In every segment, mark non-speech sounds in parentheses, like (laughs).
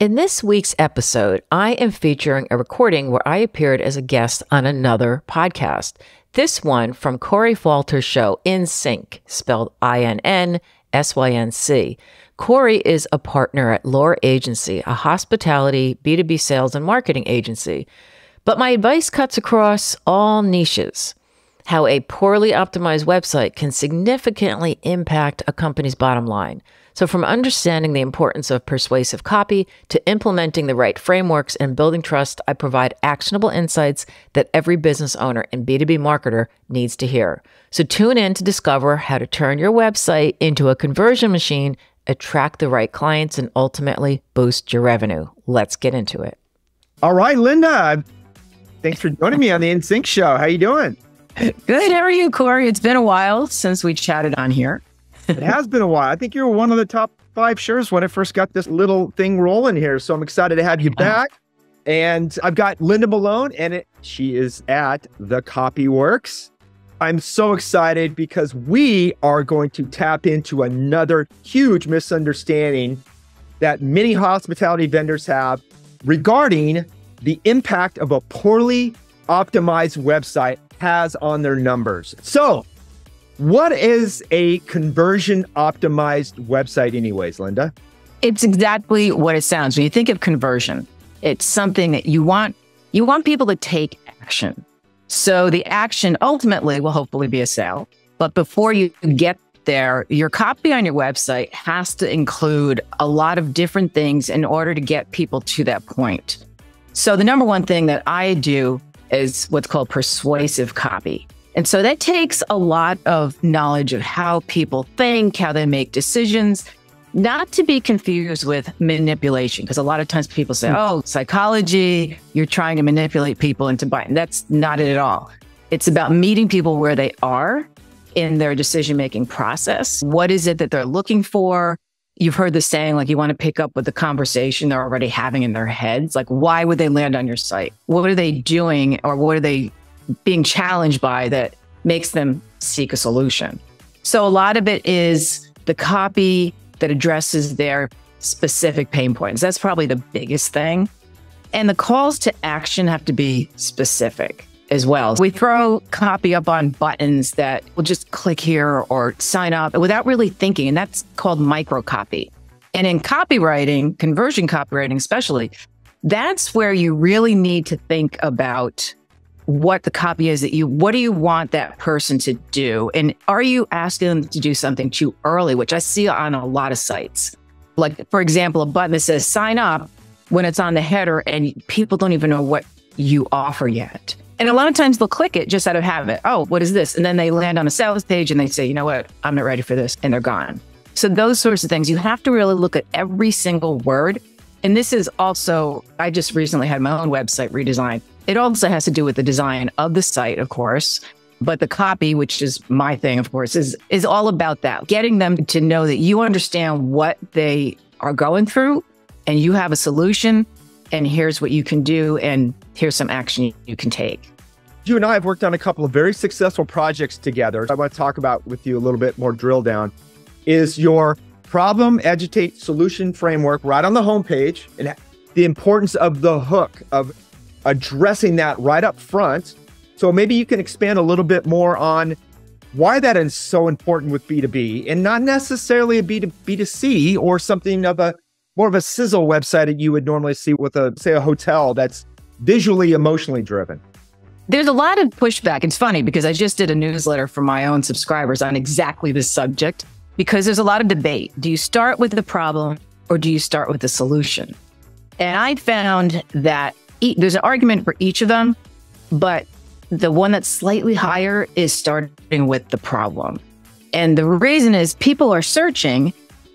In this week's episode, I am featuring a recording where I appeared as a guest on another podcast. This one from Cory Falter's show, InnSync, spelled I N N S Y N C. Cory is a partner at Lore Agency, a hospitality, B2B sales, and marketing agency. But my advice cuts across all niches. How a poorly optimized website can significantly impact a company's bottom line. So, from understanding the importance of persuasive copy to implementing the right frameworks and building trust, I provide actionable insights that every business owner and B2B marketer needs to hear. So, tune in to discover how to turn your website into a conversion machine, attract the right clients, and ultimately boost your revenue. Let's get into it. All right, Linda. Thanks for joining me on the InnSync show. How are you doing? Good. How are you, Cory? It's been a while since we chatted on here it has been a while. I think you were one of the top five shares when I first got this little thing rolling here. So I'm excited to have you back. And I've got Linda Melone, and it, she is at The Copy Worx. I'm so excited because we are going to tap into another huge misunderstanding that many hospitality vendors have regarding the impact of a poorly optimized website has on their numbers. So what is a conversion optimized website, anyways, Linda? It's exactly what it sounds. When you think of conversion, it's something that you want you want people to take action. So the action ultimately will hopefully be a sale. But before you get there, your copy on your website has to include a lot of different things in order to get people to that point. So the number one thing that I do is what's called persuasive copy. And so that takes a lot of knowledge of how people think, how they make decisions, not to be confused with manipulation. Because a lot of times people say, hmm. oh, psychology, you're trying to manipulate people into buying. That's not it at all. It's about meeting people where they are in their decision making process. What is it that they're looking for? You've heard the saying, like, you want to pick up with the conversation they're already having in their heads. Like, why would they land on your site? What are they doing or what are they being challenged by that makes them seek a solution. So a lot of it is the copy that addresses their specific pain points. That's probably the biggest thing. And the calls to action have to be specific as well. We throw copy up on buttons that will just click here or sign up without really thinking. And that's called micro copy. And in copywriting, conversion copywriting especially, that's where you really need to think about what the copy is that you what do you want that person to do? And are you asking them to do something too early which i see on a lot of sites? Like for example a button that says sign up when it's on the header and people don't even know what you offer yet. And a lot of times they'll click it just out of habit. Oh what is this? And then they land on a sales page and they say you know what? I'm not ready for this and they're gone. So those sorts of things you have to really look at every single word. And this is also i just recently had my own website redesigned it also has to do with the design of the site, of course. But the copy, which is my thing, of course, is is all about that. Getting them to know that you understand what they are going through and you have a solution and here's what you can do and here's some action you can take. You and I have worked on a couple of very successful projects together. I want to talk about with you a little bit more drill down is your problem agitate solution framework right on the homepage and the importance of the hook of addressing that right up front. So maybe you can expand a little bit more on why that is so important with B2B and not necessarily a B2, B2C or something of a more of a sizzle website that you would normally see with a say a hotel that's visually emotionally driven. There's a lot of pushback. It's funny because I just did a newsletter for my own subscribers on exactly this subject because there's a lot of debate. Do you start with the problem or do you start with the solution? And I found that there's an argument for each of them, but the one that's slightly higher is starting with the problem. And the reason is people are searching,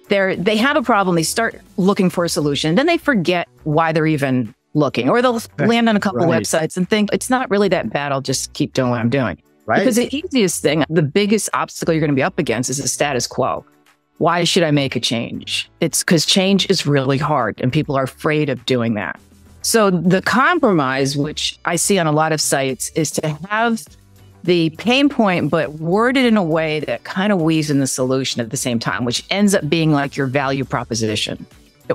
they're they have a problem, they start looking for a solution, then they forget why they're even looking, or they'll land on a couple right. websites and think it's not really that bad. I'll just keep doing what I'm doing. Right. Because the easiest thing, the biggest obstacle you're going to be up against is the status quo. Why should I make a change? It's because change is really hard and people are afraid of doing that. So the compromise, which I see on a lot of sites, is to have the pain point, but worded in a way that kind of weaves in the solution at the same time, which ends up being like your value proposition.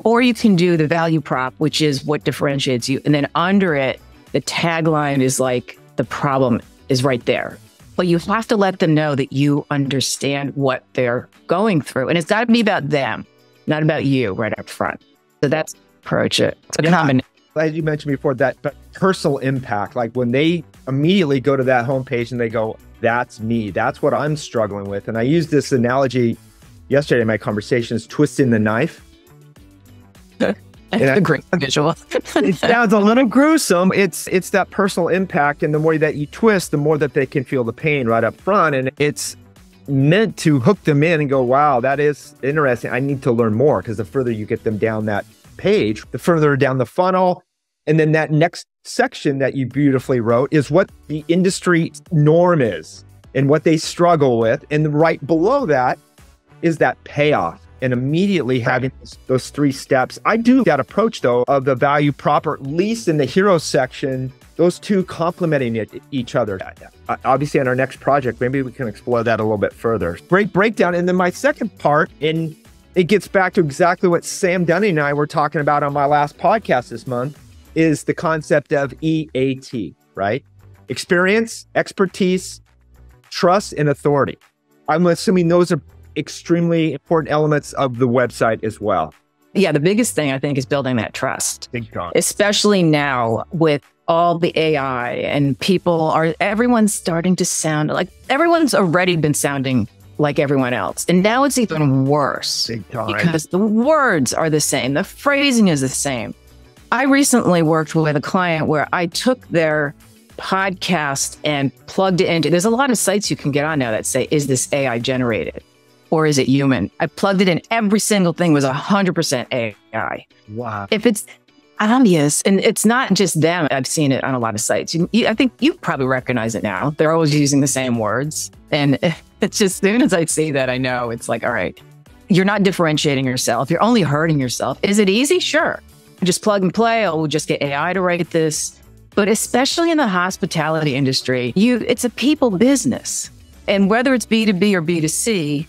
Or you can do the value prop, which is what differentiates you. And then under it, the tagline is like the problem is right there. But you have to let them know that you understand what they're going through. And it's got to be about them, not about you right up front. So that's approach it. It's a Yeah. combination. As you mentioned before, that personal impact. Like when they immediately go to that homepage and they go, "That's me. That's what I'm struggling with." And I used this analogy yesterday in my conversations: twisting the knife. I- (laughs) a great visual. (laughs) It sounds a little gruesome. It's it's that personal impact, and the more that you twist, the more that they can feel the pain right up front, and it's meant to hook them in and go, "Wow, that is interesting. I need to learn more." Because the further you get them down that page, the further down the funnel, and then that next section that you beautifully wrote is what the industry norm is and what they struggle with, and right below that is that payoff and immediately having those- three steps. I do that approach though of the value proper, at least in the hero section, those two complementing it, each other. Uh, Obviously, on our next project, maybe we can explore that a little bit further. Great breakdown. And then my second part, and it gets back to exactly what Sam Dunning and I were talking about on my last podcast this month, is the concept of EAT, right? Experience, expertise, trust, and authority. I'm assuming those are extremely important elements of the website as well. yeah, the biggest thing I think is building that trust. Especially now with all the AI and people are everyone's starting to sound like everyone's already been sounding like everyone else. And now it's even worse because the words are the same, the phrasing is the same. I recently worked with a client where I took their podcast and plugged it into there's a lot of sites you can get on now that say, is this AI generated? Or is it human? I plugged it in. Every single thing was 100% AI wow. if it's obvious and it's not just them i've seen it on a lot of sites you, you, i think you probably recognize it now they're always using the same words and eh, (laughs) it's just as soon as i see that i know it's like all right you're not differentiating yourself. You're only hurting yourself. Is it easy? Sure. Just plug and play. Oh we'll just get ai to write this. But especially in the hospitality industry you it's a people business. And whether it's b2b or b2c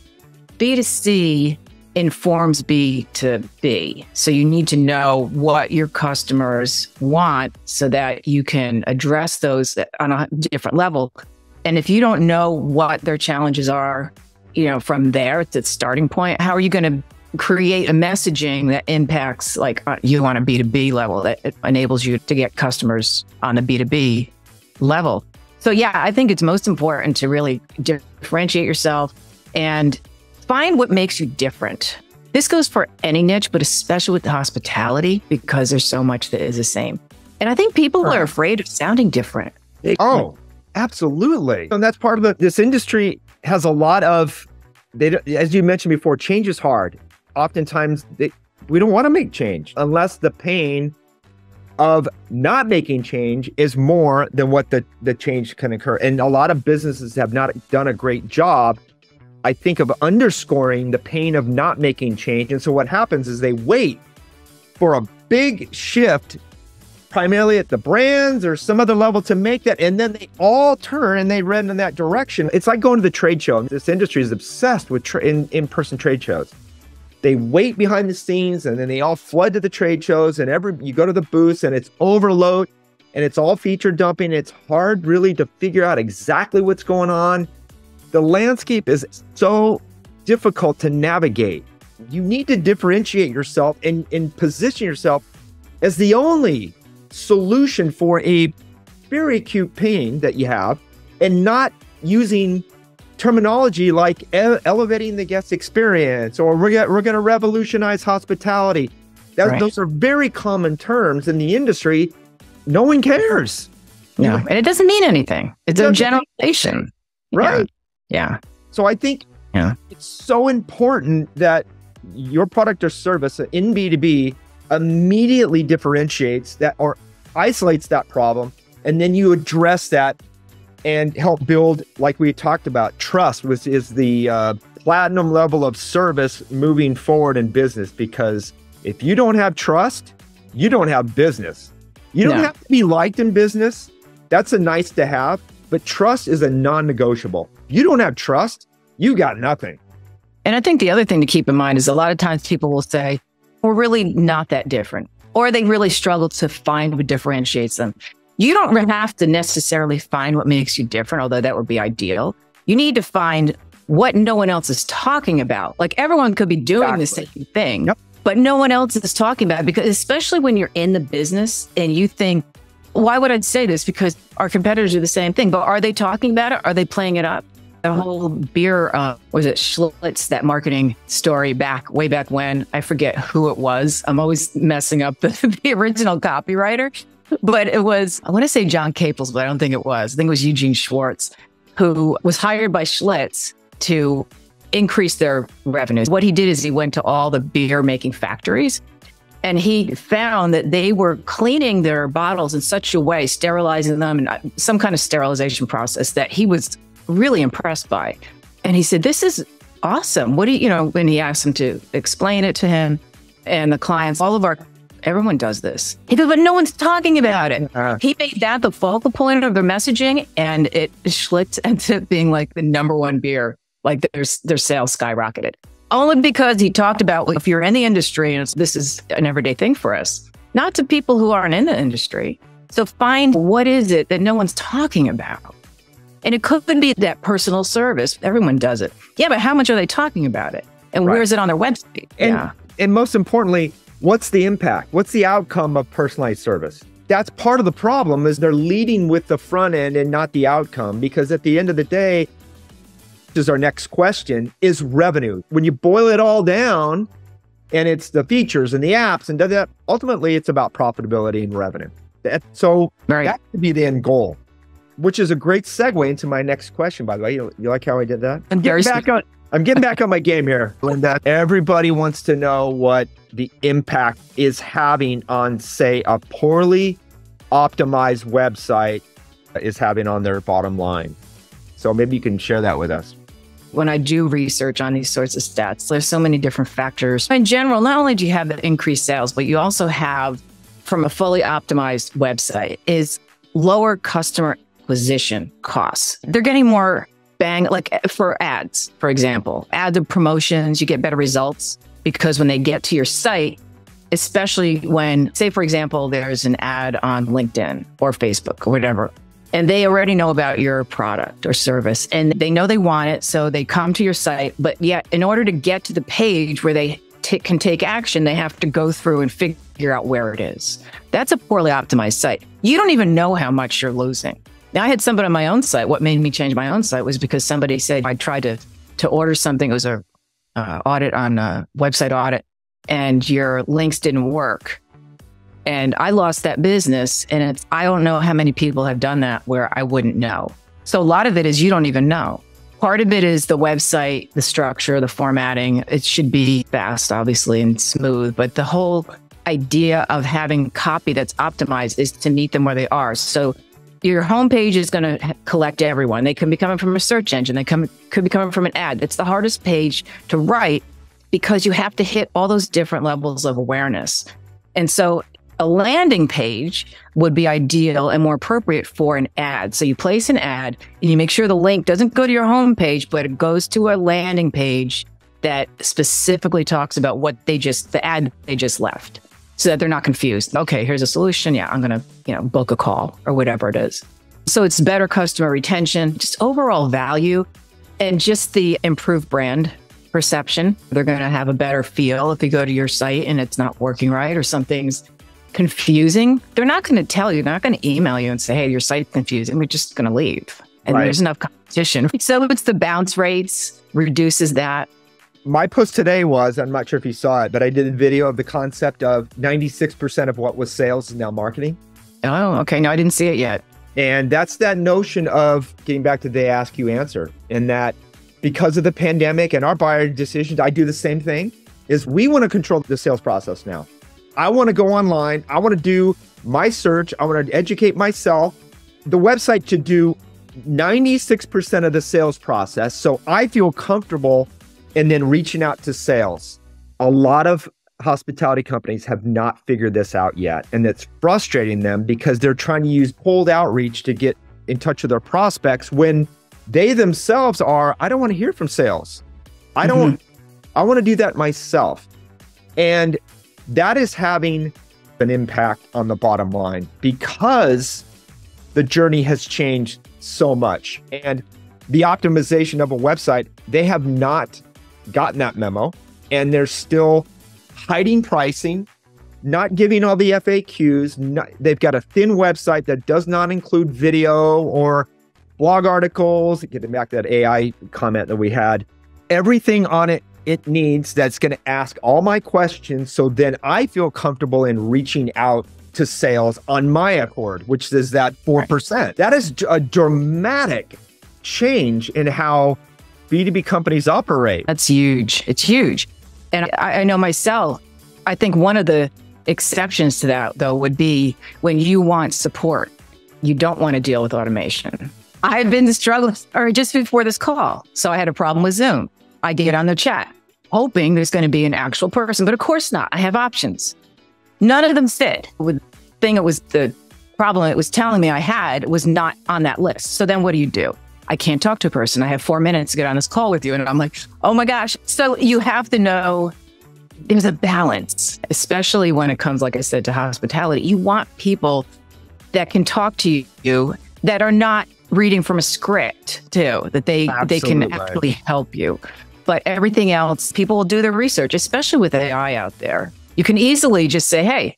b2c informs B to B. So you need to know what your customers want so that you can address those on a different level. And if you don't know what their challenges are, you know, from there, it's its starting point, how are you going to create a messaging that impacts like uh, you on a B2B level that enables you to get customers on a B2B level? So yeah, I think it's most important to really differentiate yourself and find what makes you different. This goes for any niche, but especially with the hospitality because there's so much that is the same. And I think people are afraid of sounding different. Oh, absolutely. And that's part of the, this industry has a lot of, they, as you mentioned before, change is hard. Oftentimes, they, we don't want to make change unless the pain of not making change is more than what the, the change can occur. And a lot of businesses have not done a great job, I think, of underscoring the pain of not making change. And so what happens is they wait for a big shift primarily at the brands or some other level to make that. And then they all turn and they run in that direction. It's like going to the trade show. This industry is obsessed with tra- in, in-person trade shows. They wait behind the scenes and then they all flood to the trade shows and every you go to the booths and it's overload and it's all feature dumping. It's hard really to figure out exactly what's going on. The landscape is so difficult to navigate. You need to differentiate yourself and, and position yourself as the only solution for a very acute pain that you have and not using terminology like e- elevating the guest experience or we're, we're going to revolutionize hospitality. That, Right. Those are very common terms in the industry. No one cares, No, and it doesn't mean anything. It's a generalization. right? Yeah. So I think Yeah. it's so important that your product or service in B2B immediately differentiates that or isolates that problem. And then you address that and help build, like we talked about, trust, which is the uh, platinum level of service moving forward in business. Because if you don't have trust, you don't have business. You don't No. have to be liked in business. That's a nice to have, but trust is a non negotiable. You don't have trust, you got nothing. And I think the other thing to keep in mind is a lot of times people will say, we're really not that different, or they really struggle to find what differentiates them. You don't have to necessarily find what makes you different, although that would be ideal. You need to find what no one else is talking about. Like everyone could be doing exactly. the same thing, yep. but no one else is talking about it because, especially when you're in the business and you think, why would I say this? Because our competitors do the same thing, but are they talking about it? Are they playing it up? The whole beer, uh, was it Schlitz, that marketing story back way back when? I forget who it was. I'm always messing up (laughs) the, the original copywriter, but it was, I want to say John Caples, but I don't think it was. I think it was Eugene Schwartz, who was hired by Schlitz to increase their revenues. What he did is he went to all the beer making factories and he found that they were cleaning their bottles in such a way, sterilizing them and uh, some kind of sterilization process that he was really impressed by. And he said, This is awesome. What do you, you know, when he asked him to explain it to him and the clients, all of our, everyone does this. He goes, But no one's talking about it. Uh, he made that the focal point of their messaging and it Schlitz (laughs) ended up being like the number one beer. Like their, their sales skyrocketed. Only because he talked about if you're in the industry and this is an everyday thing for us, not to people who aren't in the industry. So find what is it that no one's talking about and it couldn't be that personal service. Everyone does it. Yeah, but how much are they talking about it? And right. where is it on their website? And, yeah. And most importantly, what's the impact? What's the outcome of personalized service? That's part of the problem is they're leading with the front end and not the outcome because at the end of the day, is our next question is revenue. When you boil it all down and it's the features and the apps and that ultimately it's about profitability and revenue. That, so right. that could be the end goal which is a great segue into my next question, by the way. You, you like how I did that? I'm getting back on. I'm getting back on my game here, Linda. Everybody wants to know what the impact is having on, say, a poorly optimized website is having on their bottom line. So maybe you can share that with us. When I do research on these sorts of stats, there's so many different factors. In general, not only do you have the increased sales, but you also have from a fully optimized website is lower customer acquisition costs. They're getting more bang, like for ads, for example, and promotions, you get better results because when they get to your site, especially when, say, for example, there's an ad on LinkedIn or Facebook or whatever, and they already know about your product or service and they know they want it. So they come to your site. But yet, in order to get to the page where they t- can take action, they have to go through and figure out where it is. That's a poorly optimized site. You don't even know how much you're losing. Now, I had somebody on my own site. What made me change my own site was because somebody said I tried to to order something. It was a uh, audit on a website audit, and your links didn't work. And I lost that business. And it's I don't know how many people have done that where I wouldn't know. So a lot of it is you don't even know. Part of it is the website, the structure, the formatting. It should be fast, obviously, and smooth. But the whole idea of having copy that's optimized is to meet them where they are. So your homepage is going to collect everyone. They can be coming from a search engine. They come, could be coming from an ad. It's the hardest page to write because you have to hit all those different levels of awareness. And so a landing page would be ideal and more appropriate for an ad. So you place an ad and you make sure the link doesn't go to your homepage, but it goes to a landing page that specifically talks about what they just, the ad they just left so that they're not confused. Okay, here's a solution. Yeah, I'm going to, you know, book a call or whatever it is. So it's better customer retention, just overall value, and just the improved brand perception. They're going to have a better feel if you go to your site and it's not working right or something's confusing. They're not going to tell you, they're not going to email you and say, hey, your site's confusing. We're just going to leave. And right. there's enough competition. So it's the bounce rates, reduces that my post today was I'm not sure if you saw it, but I did a video of the concept of 96% of what was sales is now marketing. Oh, okay. No, I didn't see it yet. And that's that notion of getting back to they ask you answer. And that because of the pandemic and our buyer decisions, I do the same thing is we want to control the sales process now. I want to go online. I want to do my search. I want to educate myself. The website should do 96% of the sales process. So I feel comfortable and then reaching out to sales. A lot of hospitality companies have not figured this out yet. And it's frustrating them because they're trying to use cold outreach to get in touch with their prospects when they themselves are, I don't want to hear from sales. I don't, mm-hmm. I want to do that myself. And that is having an impact on the bottom line because the journey has changed so much. And the optimization of a website, they have not gotten that memo and they're still hiding pricing, not giving all the FAQs. Not, they've got a thin website that does not include video or blog articles. Getting back to that AI comment that we had, everything on it it needs that's going to ask all my questions. So then I feel comfortable in reaching out to sales on my accord, which is that 4%. That is a dramatic change in how B2B companies operate. That's huge. It's huge. And I, I know myself, I think one of the exceptions to that, though, would be when you want support, you don't want to deal with automation. I had been struggling, or just before this call. So I had a problem with Zoom. I get on the chat, hoping there's going to be an actual person, but of course not. I have options. None of them fit. The thing it was the problem it was telling me I had was not on that list. So then what do you do? I can't talk to a person. I have four minutes to get on this call with you. And I'm like, oh my gosh. So you have to know there's a balance, especially when it comes, like I said, to hospitality. You want people that can talk to you that are not reading from a script too, that they they can actually help you. But everything else, people will do their research, especially with AI out there. You can easily just say, hey,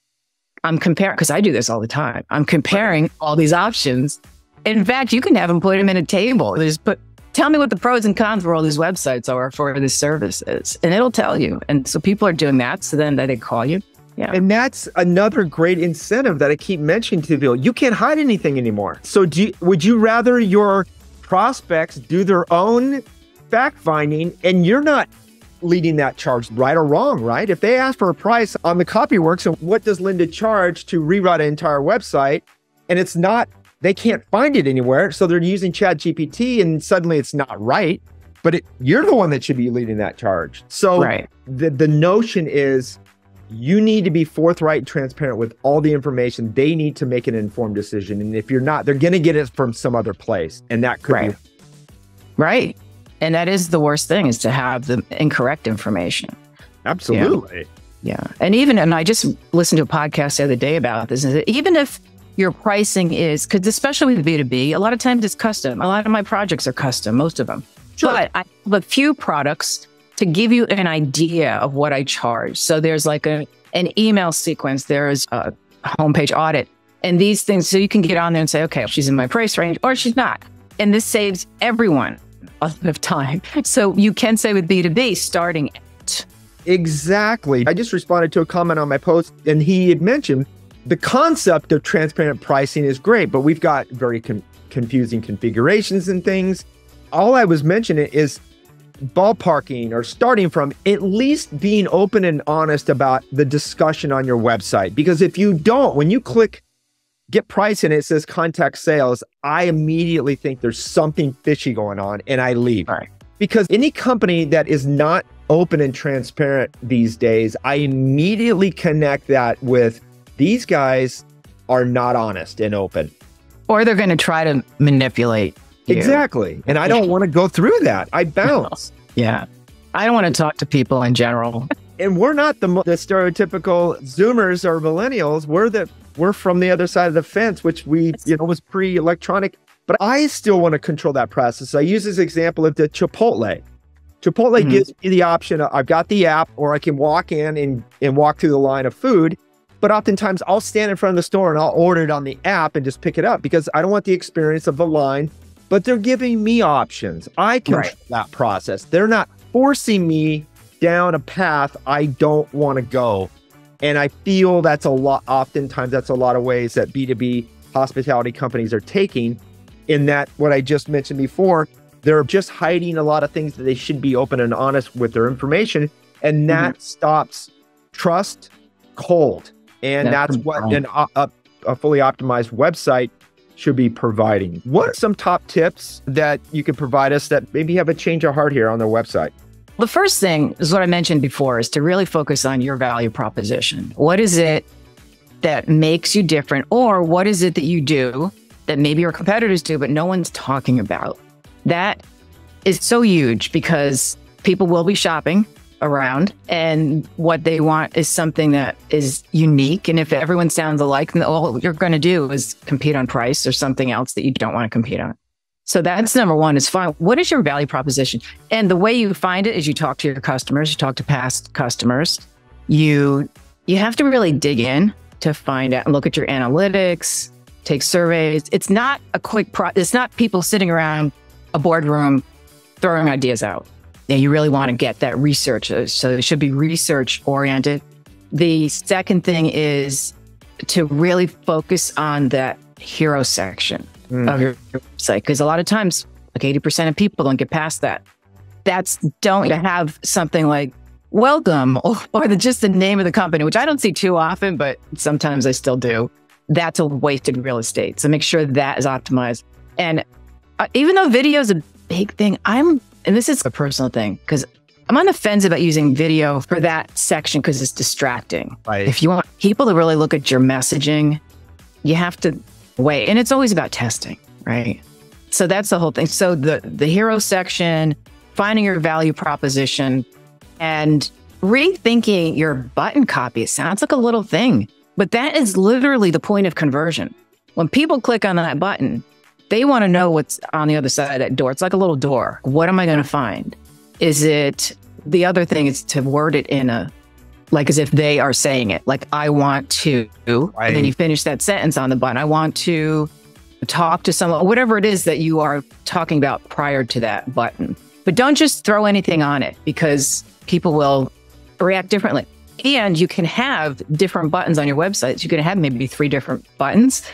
I'm comparing, because I do this all the time. I'm comparing all these options. In fact, you can have them put them in a table. Just put, tell me what the pros and cons for all these websites are for this services, and it'll tell you. And so people are doing that. So then they call you. Yeah. And that's another great incentive that I keep mentioning to people. You can't hide anything anymore. So do you, would you rather your prospects do their own fact finding and you're not leading that charge right or wrong, right? If they ask for a price on the Copy Worx and what does Linda charge to rewrite an entire website and it's not they can't find it anywhere, so they're using Chat GPT and suddenly it's not right, but it, you're the one that should be leading that charge. So right. the the notion is you need to be forthright and transparent with all the information. They need to make an informed decision. And if you're not, they're going to get it from some other place. And that could right. be. Right. And that is the worst thing is to have the incorrect information. Absolutely. Yeah. yeah. And even, and I just listened to a podcast the other day about this, is that even if your pricing is, because especially with B2B, a lot of times it's custom. A lot of my projects are custom, most of them. Sure. But I have a few products to give you an idea of what I charge. So there's like a, an email sequence, there's a homepage audit, and these things. So you can get on there and say, okay, she's in my price range or she's not. And this saves everyone a lot of time. (laughs) So you can say with B2B, starting at. Exactly. I just responded to a comment on my post, and he had mentioned the concept of transparent pricing is great, but we've got very con- confusing configurations and things. All I was mentioning is ballparking or starting from at least being open and honest about the discussion on your website. Because if you don't, when you click get price and it says contact sales, I immediately think there's something fishy going on and I leave. Right. Because any company that is not open and transparent these days, I immediately connect that with these guys are not honest and open. Or they're going to try to manipulate you. Exactly. And I don't want to go through that. I (laughs) bounce. yeah. I don't want to talk to people in general. (laughs) and we're not the, the stereotypical Zoomers or millennials. We're the we're from the other side of the fence, which we you know was pre-electronic. But I still want to control that process. I use this example of the Chipotle. Chipotle mm-hmm. gives me the option. I've got the app, or I can walk in and and walk through the line of food. But oftentimes I'll stand in front of the store and I'll order it on the app and just pick it up because I don't want the experience of the line but they're giving me options. I control right. that process. They're not forcing me down a path I don't want to go. And I feel that's a lot, oftentimes, that's a lot of ways that B2B hospitality companies are taking, in that what I just mentioned before, they're just hiding a lot of things that they should be open and honest with their information. And that mm-hmm. stops trust cold. And that's, that's what an, a, a fully optimized website should be providing. What are some top tips that you could provide us that maybe have a change of heart here on their website? The first thing is what I mentioned before is to really focus on your value proposition. What is it that makes you different? Or what is it that you do that maybe your competitors do, but no one's talking about? That is so huge because people will be shopping around and what they want is something that is unique. And if everyone sounds alike, then all you're going to do is compete on price or something else that you don't want to compete on. So that's number one is fine. What is your value proposition? And the way you find it is you talk to your customers, you talk to past customers. You you have to really dig in to find out and look at your analytics, take surveys. It's not a quick pro it's not people sitting around a boardroom throwing ideas out. Yeah, you really want to get that research. Uh, so it should be research oriented. The second thing is to really focus on that hero section mm. of your website because a lot of times, like 80% of people don't get past that. That's don't have something like welcome or, (laughs) or the, just the name of the company, which I don't see too often, but sometimes I still do. That's a wasted real estate. So make sure that is optimized. And uh, even though video is a big thing, I'm, and this is a personal thing because I'm on the fence about using video for that section because it's distracting. Right. If you want people to really look at your messaging, you have to wait. And it's always about testing, right? So that's the whole thing. So the the hero section, finding your value proposition, and rethinking your button copy. It sounds like a little thing, but that is literally the point of conversion. When people click on that button, they want to know what's on the other side of that door. It's like a little door. What am I going to find? Is it the other thing is to word it in a like as if they are saying it. Like I want to, right. and then you finish that sentence on the button. I want to talk to someone, whatever it is that you are talking about prior to that button. But don't just throw anything on it because people will react differently. And you can have different buttons on your websites. You can have maybe three different buttons,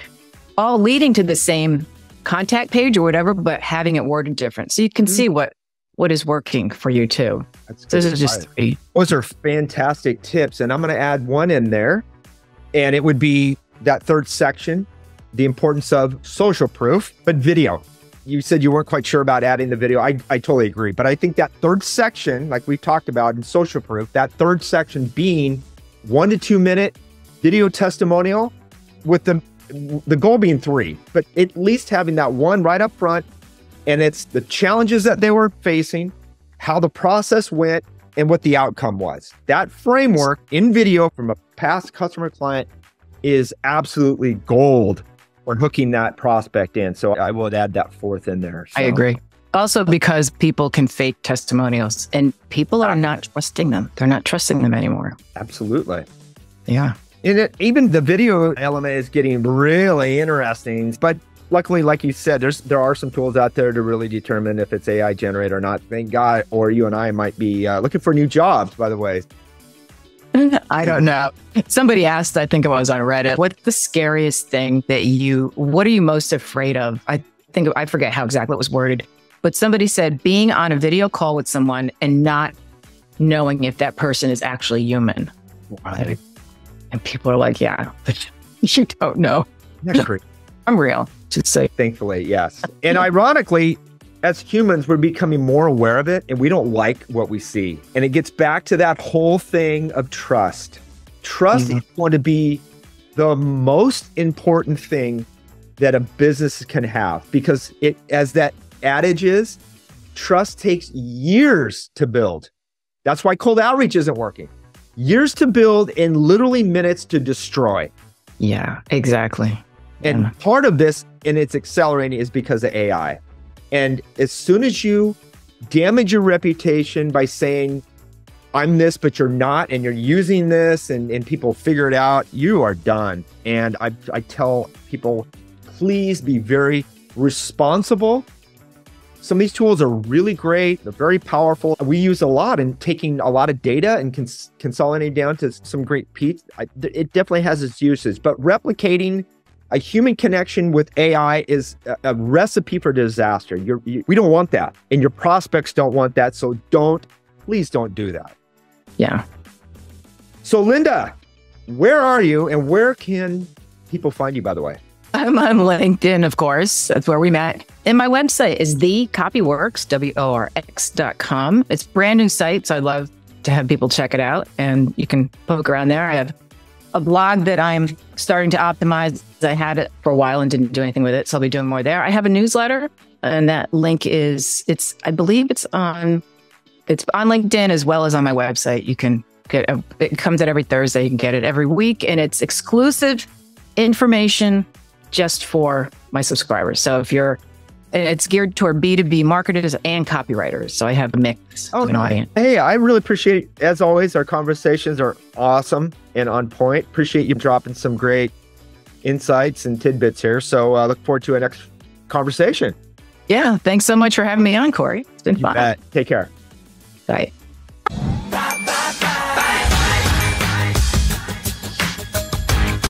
all leading to the same contact page or whatever, but having it worded different. So you can mm-hmm. see what what is working for you too. That's Those are just three. Those are fantastic tips. And I'm going to add one in there. And it would be that third section, the importance of social proof, but video you said you weren't quite sure about adding the video. I, I totally agree. But I think that third section, like we've talked about in social proof, that third section being one to two minute video testimonial with the the goal being three, but at least having that one right up front. And it's the challenges that they were facing, how the process went, and what the outcome was. That framework in video from a past customer client is absolutely gold or hooking that prospect in. So I would add that fourth in there. So. I agree. Also, because people can fake testimonials and people are not trusting them. They're not trusting them anymore. Absolutely. Yeah. And it, even the video element is getting really interesting. But luckily, like you said, there's there are some tools out there to really determine if it's AI generated or not. Thank God, or you and I might be uh, looking for new jobs. By the way, (laughs) I don't know. Somebody asked, I think it was on Reddit, what's the scariest thing that you, what are you most afraid of? I think, I forget how exactly it was worded, but somebody said being on a video call with someone and not knowing if that person is actually human. Right. And people are like, yeah, (laughs) you don't know. (laughs) I'm real. Just say. Thankfully, yes. (laughs) And ironically, as humans, we're becoming more aware of it and we don't like what we see. And it gets back to that whole thing of trust. Trust mm-hmm. is going to be the most important thing that a business can have because it, as that adage is, trust takes years to build. That's why cold outreach isn't working. Years to build and literally minutes to destroy. Yeah, exactly. And yeah. part of this, and it's accelerating, is because of AI. And as soon as you damage your reputation by saying, I'm this, but you're not, and you're using this, and, and people figure it out, you are done. And I, I tell people, please be very responsible. Some of these tools are really great. They're very powerful. We use a lot in taking a lot of data and cons- consolidating down to some great peaks. It definitely has its uses, but replicating a human connection with AI is a, a recipe for disaster. You, we don't want that, and your prospects don't want that. So don't, please don't do that. Yeah. So, Linda, where are you, and where can people find you? By the way, I'm on LinkedIn, of course. That's where we met. And my website is thecopyworks, W O R X.com. It's brand new site, so I'd love to have people check it out. And you can poke around there. I have a blog that I'm starting to optimize. I had it for a while and didn't do anything with it, so I'll be doing more there. I have a newsletter, and that link is it's I believe it's on it's on LinkedIn as well as on my website. You can get a, it comes out every Thursday. You can get it every week, and it's exclusive information just for my subscribers. So if you're it's geared toward B2B marketers and copywriters. So I have a mix Oh, of an audience. Hey, I really appreciate, as always, our conversations are awesome and on point. Appreciate you dropping some great insights and tidbits here. So uh, look forward to our next conversation. Yeah. Thanks so much for having me on, Cory. It's been You fun. bet. Take care. Bye.